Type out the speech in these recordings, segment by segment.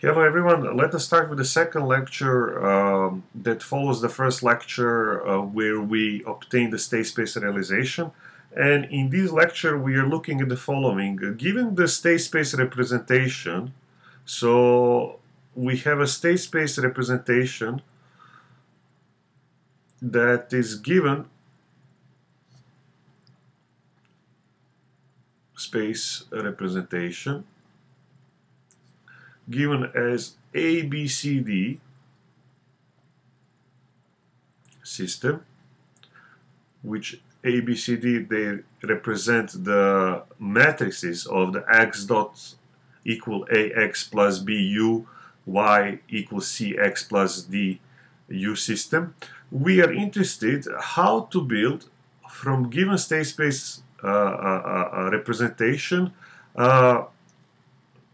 Hello everyone, let us start with the second lecture um, that follows the first lecture uh, where we obtain the state space realization. And in this lecture we are looking at the following. Given the state space representation, so we have a state space representation that is given space representation given as ABCD system, which ABCD they represent the matrices of the x dot equal ax plus bu, y equals cx plus d u system. We are interested how to build from given state space uh, uh, uh, representation uh,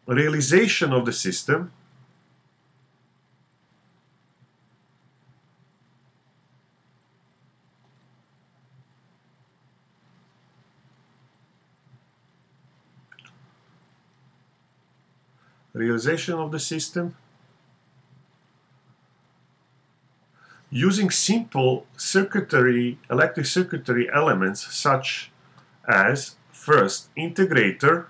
realization of the system realization of the system using simple circuitry, electric circuitry elements such as first integrator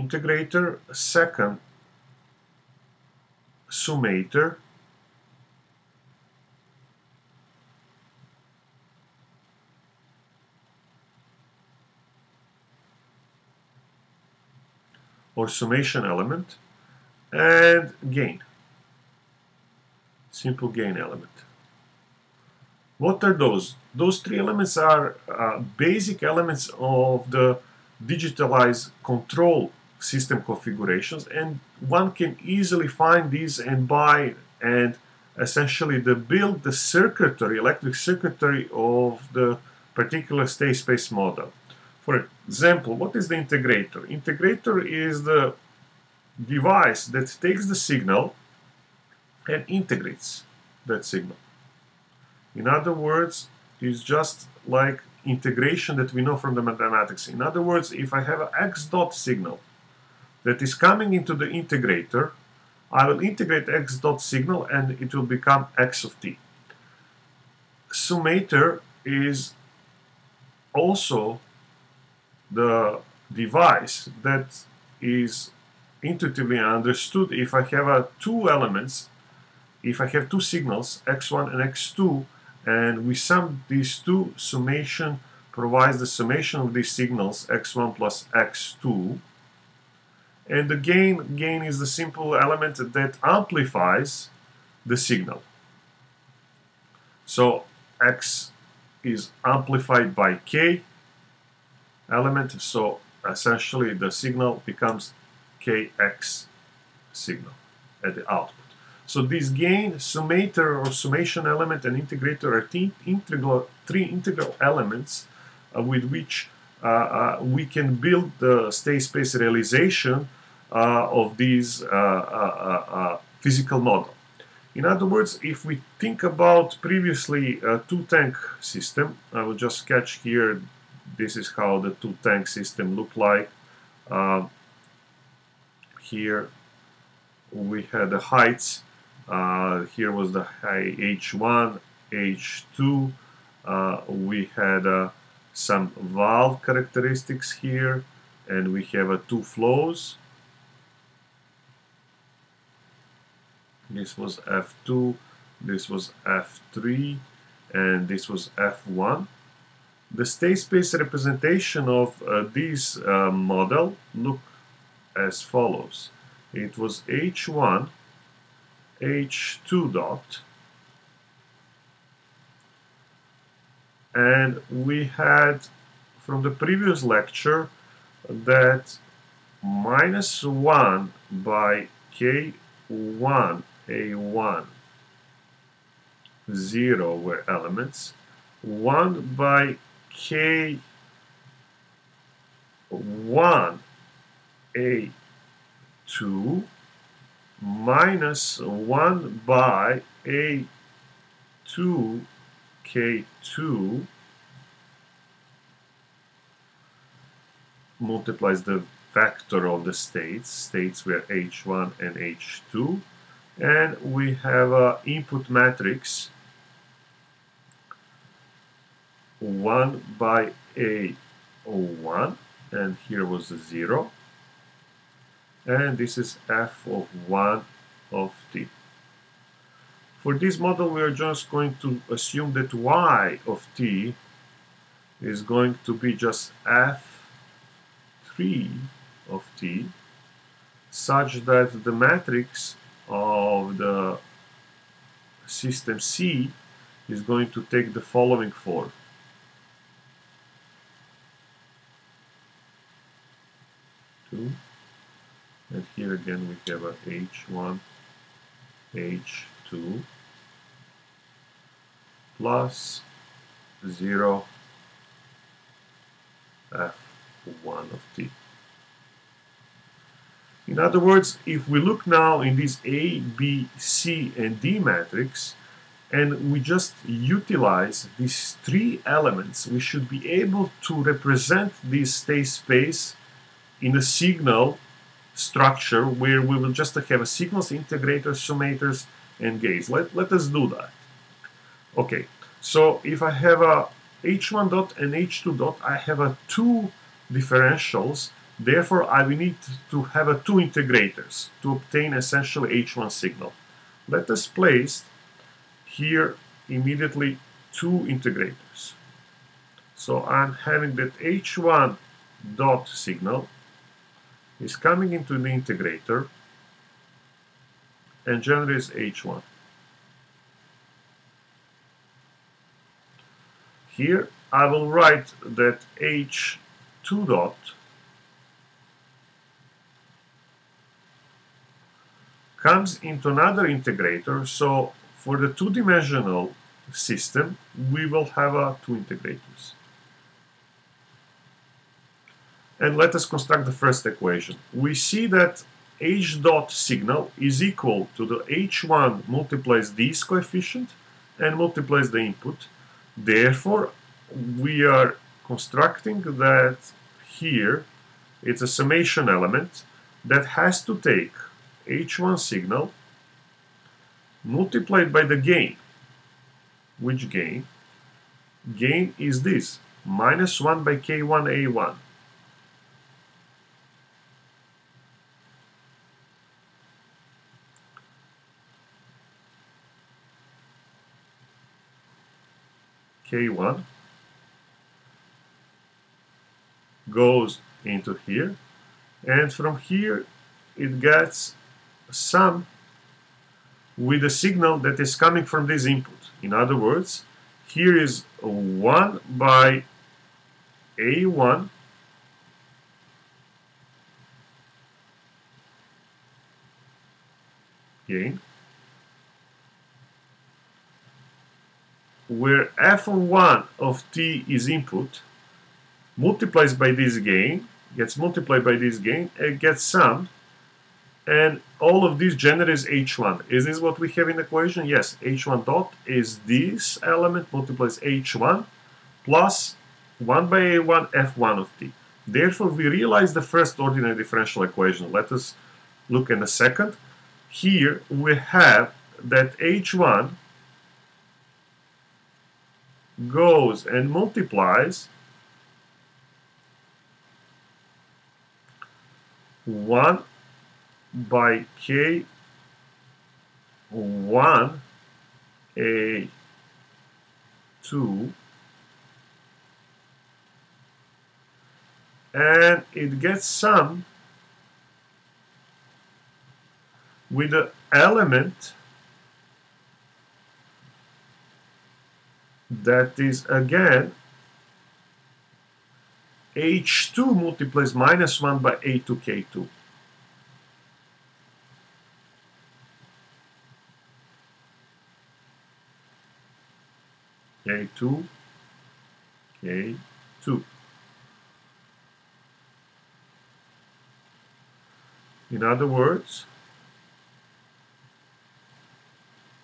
integrator, second summator, or summation element, and gain, simple gain element. What are those? Those three elements are uh, basic elements of the digitalized control system configurations and one can easily find these and buy and essentially the build the circuitry, electric circuitry of the particular state space model. For example, what is the integrator? Integrator is the device that takes the signal and integrates that signal. In other words, it's just like integration that we know from the mathematics. In other words, if I have an x dot signal that is coming into the integrator, I will integrate x dot signal and it will become x of t. Summator is also the device that is intuitively understood. If I have uh, two elements, if I have two signals, x1 and x2, and we sum these two, summation provides the summation of these signals, x1 plus x2, and the gain, gain is the simple element that amplifies the signal. So x is amplified by k element, so essentially the signal becomes kx signal at the output. So this gain, summator or summation element and integrator are three integral, three integral elements uh, with which uh, uh, we can build the state space realization Uh, of this uh uh, uh, uh, physical model. In other words, if we think about previously a two-tank system, I will just sketch here, this is how the two-tank system looked like. Um, here we had the heights, here was the high H1, H2, we had some valve characteristics here and we have uh, two flows this was F2 this was F3 and this was F1 the state space representation of uh, this uh, model look as follows. It was H1 H2 dot and we had from the previous lecture that minus 1 by k1 a1 0 were elements. 1 by k 1 a2 minus 1 by a2 k2 multiplies the vector of the states, states where h1 and h2 and we have an input matrix 1 by a01 and here was the 0 and this is f of 1 of t. For this model we are just going to assume that y of t is going to be just f3 of t such that the matrix of the system C is going to take the following form. Two. And here again we have a H1, H2 plus 0 F1 of t. In other words, if we look now in this A, B, C, and D matrix, and we just utilize these three elements, we should be able to represent this state space in a signal structure where we will just have a signals integrator, summators, and gains. Let, let us do that. Okay, so if I have a h1 dot and h2 dot, I have a two differentials Therefore, I will need to have a two integrators to obtain essentially H1 signal. Let us place here immediately two integrators. So I'm having that H1 dot signal is coming into the integrator and generates H1. Here I will write that H2 dot comes into another integrator. So for the two-dimensional system, we will have uh, two integrators. And let us construct the first equation. We see that h dot signal is equal to the h1 multiplies this coefficient and multiplies the input. Therefore, we are constructing that here it's a summation element that has to take H1 signal multiplied by the gain. Which gain? Gain is this, minus 1 by K1A1. K1 goes into here and from here it gets sum with a signal that is coming from this input. In other words, here is 1 by A1 gain where f1 of t is input multiplies by this gain gets multiplied by this gain and gets summed and all of this generates h1. Is this what we have in the equation? Yes, h1 dot is this element multiplies h1 plus 1 by a1 f1 of t. Therefore, we realize the first ordinary differential equation. Let us look in a second. Here we have that h1 goes and multiplies 1 by k 1 a 2 and it gets sum with the element that is again h2 multiplies minus 1 by a2k2 K2, K2. In other words,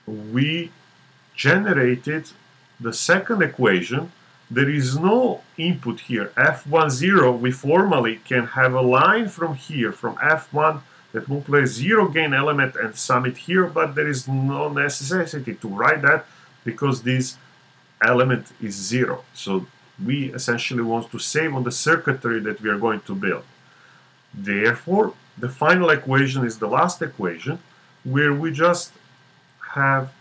we generated the second equation there is no input here. F10, we formally can have a line from here, from F1 that multiplies zero gain element and sum it here, but there is no necessity to write that because this element is zero. So we essentially want to save on the circuitry that we are going to build. Therefore, the final equation is the last equation where we just have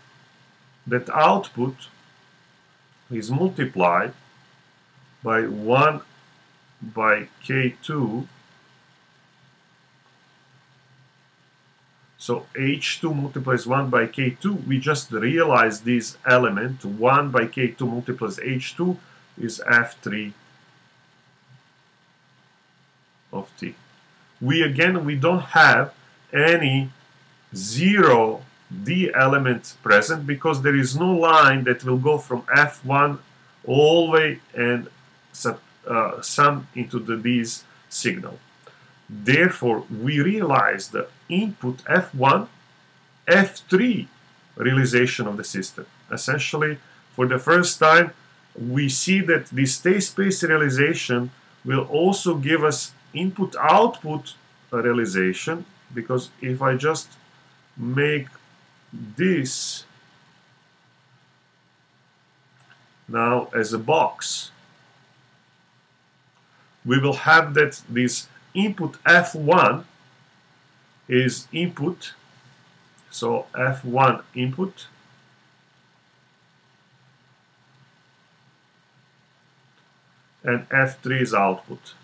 that output is multiplied by 1 by k2 so h2 multiplies 1 by k2 we just realize this element. 1 by k2 multiplies h2 is f3 of t. We again we don't have any zero d element present because there is no line that will go from f1 all the way and uh, sum into the d's signal. Therefore we realize the input f1 f3 realization of the system. Essentially for the first time we see that this state space realization will also give us input output realization because if I just make this now as a box we will have that this input F1 is input. So F1 input. And F3 is output.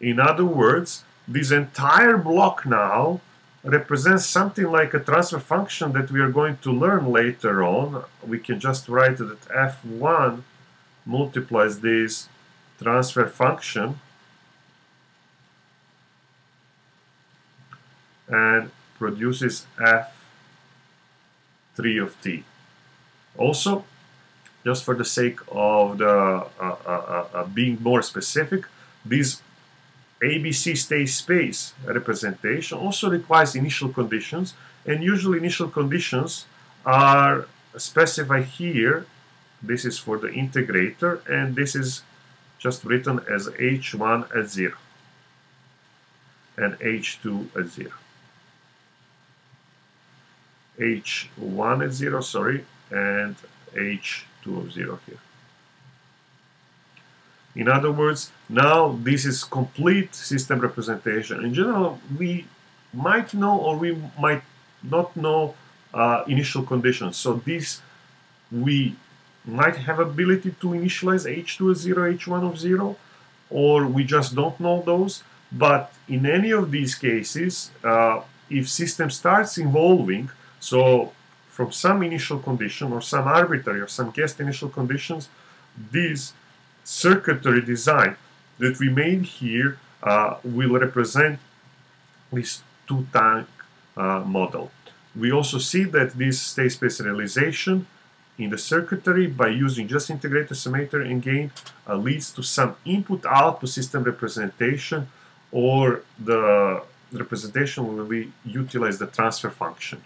In other words, this entire block now represents something like a transfer function that we are going to learn later on. We can just write that f1 multiplies this transfer function. And produces f3 of t. Also, just for the sake of the uh, uh, uh, uh being more specific, this ABC state space representation also requires initial conditions. And usually initial conditions are specified here. This is for the integrator and this is just written as h1 at 0 and h2 at 0 h1 at 0 sorry and h2 of 0 here in other words, now this is complete system representation. In general, we might know or we might not know uh, initial conditions. So this we might have ability to initialize h2 of 0, h1 of 0, or we just don't know those. But in any of these cases, uh, if system starts evolving, so from some initial condition or some arbitrary or some guessed initial conditions, this circuitry design that we made here uh, will represent this two-tank uh, model. We also see that this state space realization in the circuitry by using just integrated summation and gain uh, leads to some input-output system representation or the representation will be utilize the transfer function